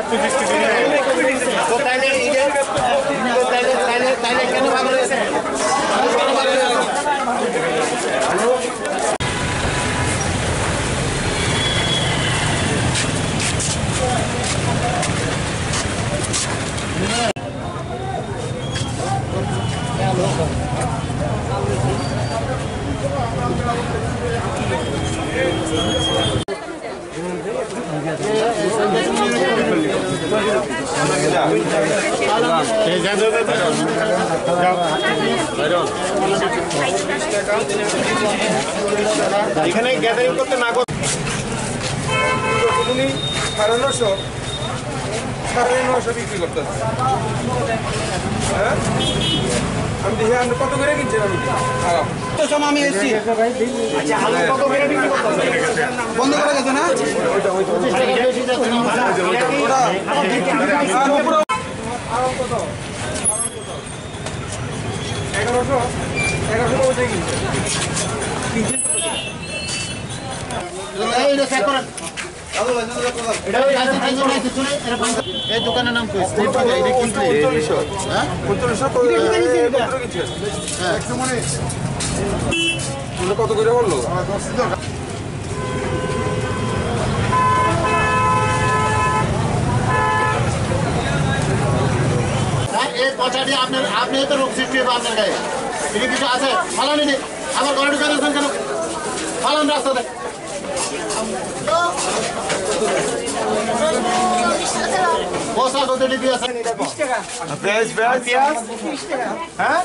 তাহলে তাহলে যে তো তাইলে তাইলে তাইলে কেন ভাগ এখানে গ্যাদারিং করতে না করতে সাড়ে নশো সাড়ে নশো বিক্রি করতেছে। হ্যাঁ? আমি দেখি আপনি কত করে কিনছেন আমি? আমি এসেছি। আচ্ছা করতেছে বন্ধ করে গেছে না? এগারোশো? এগারোশো এই এটা ওই আছে তিনজন আছে শুনে এটা বন্ধ এই দোকানের নাম কই স্টেট বাজার এটা কিন্তু পঁয়তাল্লিশশো হ্যাঁ পঁয়তাল্লিশশো কত কিনছেন কত করে বলল হ্যাঁ, এই পচাটি আপনার আপনি তো রোগ সৃষ্টি হবে আপনার গায়ে। এটা কিছু আছে? ফালানি নেই আমার ঘরে ঢুকে দিয়েছেন কেন? ফালান রাস্তাতে। বসা কত আছে। পেঁয়াজ পেঁয়াজ পেঁয়াজ? হ্যাঁ?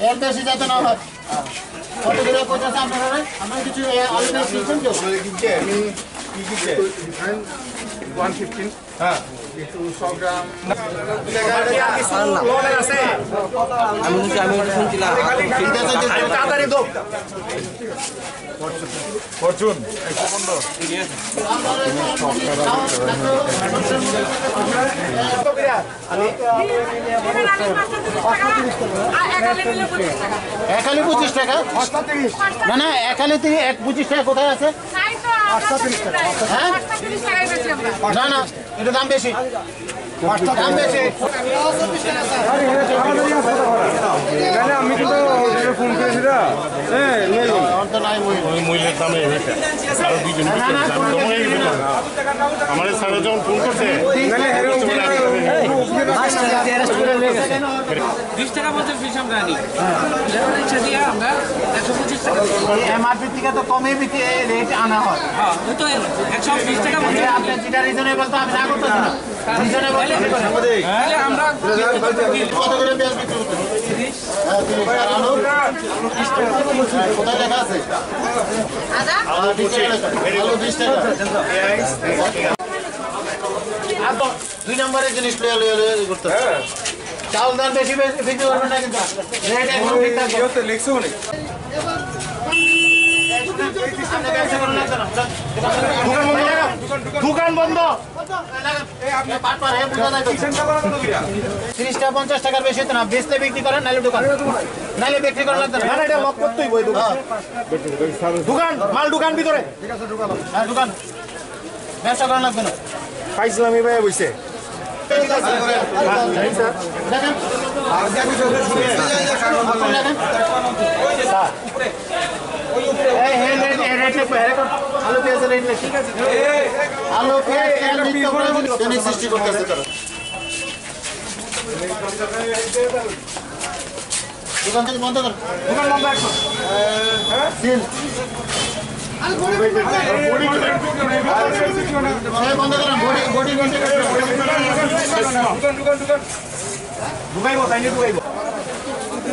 এর বেশি যাতে না হয়। কত করে পচাছে আপনারা আপনার কিছু কিনছেন কেউ ওয়ান ফিফটিন হ্যাঁ। আমি আমি শুনছিলাম। ঠিক আছে যে- তাড়াতাড়ি দো ফরচুন একালি পঁচিশ টাকা? না না একালি তিনি এক পঁচিশ টাকা কোথায় আছে? না না এটা দাম বেশি। দাম বেশি আমি কিন্তু ফোন করেছি না হ্যাঁ নিয়ে যাব আমার তো নাই মই মূল্যের দামে হয়েছে আরও দুইজন না না দাম কমে গেছে আমার স্যার যখন ফোন করছে বিশ টাকা বছর ফিস আমরা আনি ইচ্ছা দিয়ে আমরা একশো পঁচিশ টাকা এমআরপি থেকে তো কমে বিক্রি রেট আনা হয় হ্যাঁ তো একশো বিশ টাকা বছর যে যেটা রিজনেবল তো আমি না করতেছি না রিজনেবল আমরা কত করে বিক্রি করতেন দুই নম্বরের জিনিস লয়ে লয়ে লয়ে করতে। চাউল দাম বেশি বেশি বিক্রি অনেক দোকান বন্ধ। তিরিশটা পঞ্চাশ টাকার বেশি হতো না। বেচতে বিক্রি করেন নাহলে দোকান। নাহলে বিক্রি করেন লাগতো না এটা লক করতেই বই দোকান। দোকান মাল দোকান ভিতরে। হ্যাঁ দোকান। ব্যবসা করেন লাগবে না। পাইছিলাম ভাই বইছে। দেখেন আপনি দেখেন এই হে রেট এই রেট লিখবে হে রেট আলু পেঁয়াজের রেট লিখে ঠিক আছে আলু পেঁয়াজ তেল নিত্য প্রয়োজনীয় জনিক সৃষ্টি করতেছে তারা দোকান থেকে বন্ধ কর। দোকান বন্ধ এই বন্ধ করেন বডি বডি বন্ধ করেন দোকান দোকান দোকান। ঢুকাইব তাই ঢুকাইব বন্ধ করে বন্ধ করে এই ওখানে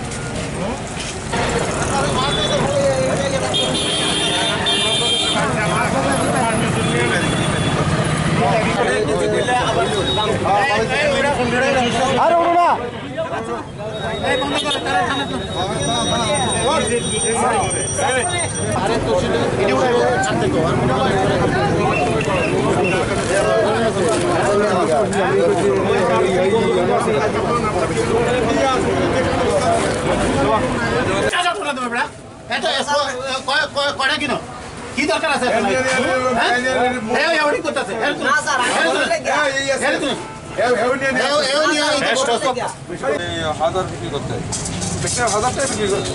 তারা থামে তো। আরে তো সেটা ভিডিও ছাড়তে গো আর কয়টা কিনো দরকার আছে? হ্যাঁ? করতেছে। হাজার বিক্রি করতে হাজার টাকা বিক্রি করতে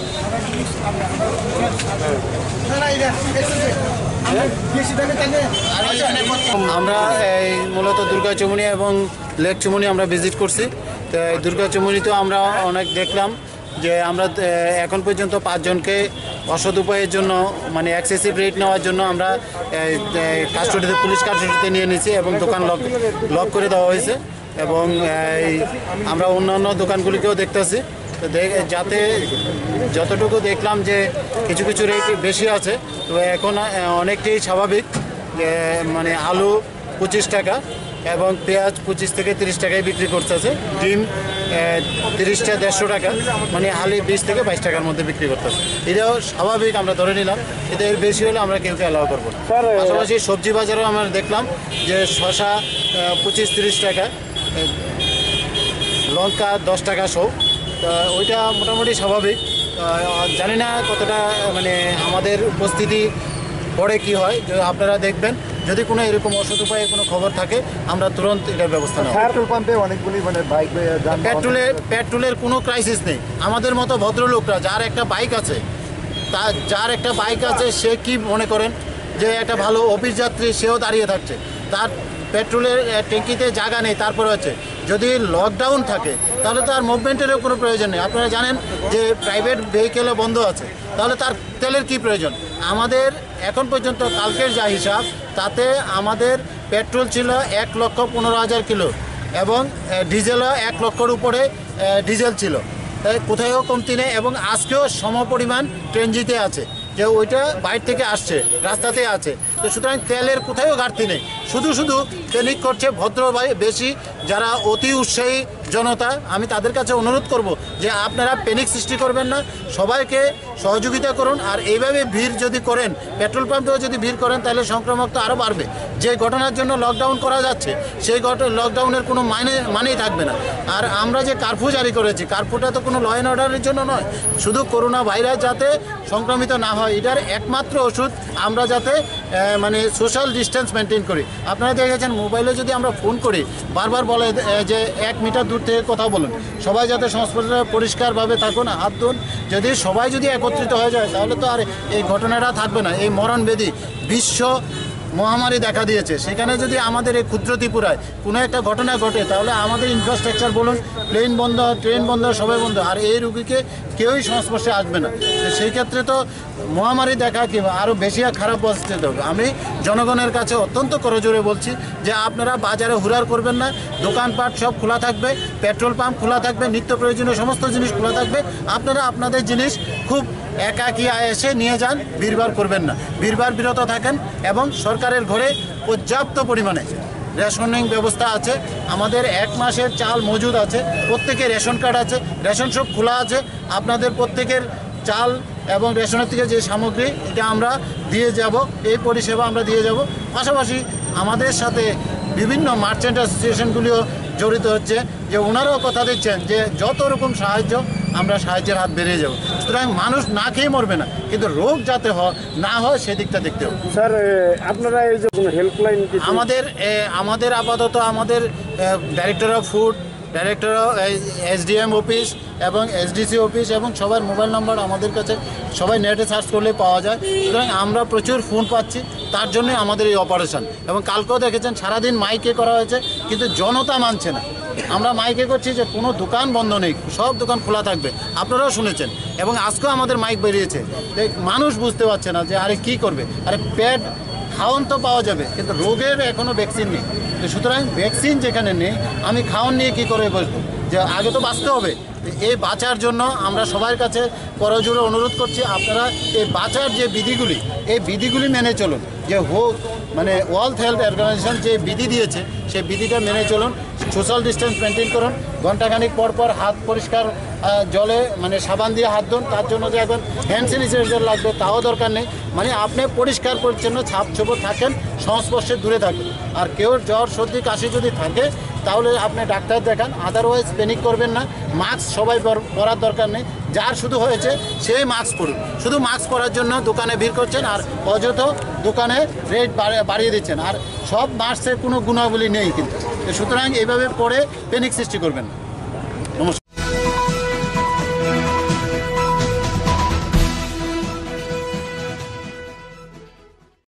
আমরা এই মূলত দুর্গা চমুনি এবং লেক চমুনি আমরা ভিজিট করছি তো এই দুর্গা চমুনিতেও আমরা অনেক দেখলাম যে আমরা এখন পর্যন্ত পাঁচজনকে অসৎ উপায়ের জন্য মানে অ্যাক্সেসিভ রেট নেওয়ার জন্য আমরা কাস্টডিতে পুলিশ কাস্টডিতে নিয়ে নিয়েছি এবং দোকান লক লক করে দেওয়া হয়েছে। এবং আমরা অন্যান্য দোকানগুলিকেও দেখতেছি যাতে যতটুকু দেখলাম যে কিছু কিছু রেট বেশি আছে, তো এখন অনেকটাই স্বাভাবিক। মানে আলু পঁচিশ টাকা এবং পেঁয়াজ পঁচিশ থেকে তিরিশ টাকায় বিক্রি করতেছে। ডিম? তিরিশটা দেড়শো টাকা মানে হালি বিশ থেকে বাইশ টাকার মধ্যে বিক্রি করতেছে। এটাও স্বাভাবিক আমরা ধরে নিলাম। এটা এর বেশি হলে আমরা কেউকে অ্যালাউ করব পাশাপাশি সবজি বাজারও আমরা দেখলাম যে শশা পঁচিশ তিরিশ টাকা লঙ্কা দশ টাকা শো তো ওইটা মোটামুটি স্বাভাবিক। জানি না কতটা মানে আমাদের উপস্থিতি পরে কি হয়। আপনারা দেখবেন যদি কোনো এরকম অসৎ উপায়ে কোনো খবর থাকে আমরা তুরন্ত এটার ব্যবস্থা নেব। পেট্রোল পাম্পে অনেকগুলি মানে বাইক পেট্রোলের পেট্রোলের কোনো ক্রাইসিস নেই। আমাদের মতো ভদ্রলোকরা যার একটা বাইক আছে তা যার একটা বাইক আছে সে কি মনে করেন যে একটা ভালো অফিস যাত্রী সেও দাঁড়িয়ে থাকছে। তার পেট্রোলের ট্যাঙ্কিতে জায়গা নেই তারপরে হচ্ছে। যদি লকডাউন থাকে, তাহলে তার মুভমেন্টেরও কোনো প্রয়োজন নেই। আপনারা জানেন যে প্রাইভেট ভেহিকেলও বন্ধ আছে। তাহলে তার তেলের কি প্রয়োজন? আমাদের এখন পর্যন্ত কালকের যা হিসাব, তাতে আমাদের পেট্রোল ছিল এক লক্ষ পনেরো হাজার কিলো এবং ডিজেলও এক লক্ষর উপরে ডিজেল ছিল। তাই কোথাও কমতি নেই এবং আজকেও সমপরিমাণ ট্রেনজিতে আছে। যে ওইটা বাইর থেকে আসছে, রাস্তাতে আছে। তো সুতরাং তেলের কোথাও ঘাটতি নেই। শুধু শুধু ট্রেনিক করছে ভদ্র বেশি যারা অতি উৎসাহী জনতা, আমি তাদের কাছে অনুরোধ করব যে আপনারা প্যানিক সৃষ্টি করবেন না। সবাইকে সহযোগিতা করুন। আর এইভাবে ভিড় যদি করেন পেট্রোল পাম্পেও যদি ভিড় করেন, তাহলে সংক্রমক তো আরও বাড়বে। যে ঘটনার জন্য লকডাউন করা যাচ্ছে, সেই ঘট লকডাউনের কোনো মানে মানেই থাকবে না। আর আমরা যে কারফিউ জারি করেছি কারফিউটা তো কোনো ল অ্যান্ড অর্ডারের জন্য নয়। শুধু করোনা ভাইরাস যাতে সংক্রমিত না হয়, এটার একমাত্র ওষুধ আমরা যাতে মানে সোশ্যাল ডিস্টেন্স মেনটেন করি। আপনারা দেখেছেন মোবাইলে যদি আমরা ফোন করি, বারবার বলে যে এক মিটার দূর থেকে কথা বলুন। সবাই যাতে সংস্পর্শে পরিষ্কারভাবে থাকুন, হাত ধুন। যদি সবাই যদি একত্রিত হয়ে যায়, তাহলে তো আর এই ঘটনাটা থাকবে না। এই মরণ বেদি বিশ্ব মহামারী দেখা দিয়েছে। সেখানে যদি আমাদের এই ক্ষুদ্র ত্রিপুরায় কোনো একটা ঘটনা ঘটে, তাহলে আমাদের ইনফ্রাস্ট্রাকচার বলুন প্লেন বন্ধ ট্রেন বন্ধ, সবাই বন্ধ, আর এই রুগীকে কেউই সংস্পর্শে আসবে না। সেই ক্ষেত্রে তো মহামারী দেখা কি আরও বেশি আর খারাপ পরিস্থিতি হবে। আমি জনগণের কাছে অত্যন্ত করজোরে বলছি যে আপনারা বাজারে হুরার করবেন না, দোকানপাট সব খোলা থাকবে, পেট্রোল পাম্প খোলা থাকবে, নিত্য প্রয়োজনীয় সমস্ত জিনিস খোলা থাকবে। আপনারা আপনাদের জিনিস খুব একাকি এসে নিয়ে যান, বীরবার করবেন না। বীরবার বিরত থাকেন এবং সরকারের ঘরে পর্যাপ্ত পরিমাণে রেশনিং ব্যবস্থা আছে। আমাদের এক মাসের চাল মজুদ আছে, প্রত্যেকের রেশন কার্ড আছে, রেশন সব খোলা আছে। আপনাদের প্রত্যেকের চাল এবং রেশনের থেকে যে সামগ্রী, এটা আমরা দিয়ে যাব, এই পরিষেবা আমরা দিয়ে যাব। পাশাপাশি আমাদের সাথে বিভিন্ন মার্চেন্ট অ্যাসোসিয়েশনগুলিও জড়িত হচ্ছে, যে ওনারাও কথা দিচ্ছেন যে যত রকম সাহায্য আমরা সাহায্যের হাত বেরিয়ে যাব। সুতরাং মানুষ না খেয়ে মরবে না কিন্তু রোগ যাতে হয় না হয় সেদিকটা দেখতে হবে। স্যার আপনারা এই যে হেল্পলাইন আমাদের আমাদের আপাতত আমাদের director of food director of SDM office এবং এসডিসি অফিস এবং সবার মোবাইল নাম্বার আমাদের কাছে সবাই নেটে সার্চ করলে পাওয়া যায়। সুতরাং আমরা প্রচুর ফোন পাচ্ছি তার জন্য আমাদের এই অপারেশন এবং কালকেও দেখেছেন সারাদিন মাইকে করা হয়েছে কিন্তু জনতা মানছে না। আমরা মাইকে করছি যে কোনো দোকান বন্ধ নেই, সব দোকান খোলা থাকবে। আপনারাও শুনেছেন। এবং আজকেও আমাদের মাইক বেরিয়েছে। মানুষ বুঝতে পারছে না যে, আরে কি করবে? আরে পেট খাওয়ান তো পাওয়া যাবে, কিন্তু রোগের এখনও ভ্যাকসিন নেই। তো সুতরাং ভ্যাকসিন যেখানে নেই, আমি খাওয়ান নিয়ে কি করে বসবো? যে আগে তো বাঁচতে হবে। এই বাঁচার জন্য আমরা সবার কাছে করজোরে অনুরোধ করছি, আপনারা এই বাঁচার যে বিধিগুলি, এই বিধিগুলি মেনে চলুন। যে হোক মানে ওয়ার্ল্ড হেলথ অর্গানাইজেশন যে বিধি দিয়েছে সেই বিধিটা মেনে চলুন। সোশ্যাল ডিস্টেন্স মেনটেন করুন। ঘন্টাখানিক পর পর হাত পরিষ্কার জলে মানে সাবান দিয়ে হাত ধুন। তার জন্য যে এখন হ্যান্ড স্যানিটাইজার লাগবে, তাও দরকার নেই। মানে আপনি পরিষ্কার পরিচ্ছন্ন, ছাপ ছোপ থাকেন, সংস্পর্শে দূরে থাকবেন আর কেউ জ্বর, সর্দি, কাশি যদি থাকে, তাহলে আপনি ডাক্তার দেখান। আদারওয়াইজ প্যানিক করবেন না। মাস্ক সবাই পর- পরার দরকার নেই। যার শুধু হয়েছে, সেই মাস্ক পরুন। শুধু মাস্ক পরার জন্য দোকানে ভিড় করছেন আর অযথ দোকানে রেট বাড়িয়ে দিচ্ছেন। আর সব মাস্কের কোনো গুণাবলী নেই কিন্তু। সুতরাং এইভাবে পরে প্যানিক সৃষ্টি করবেন না।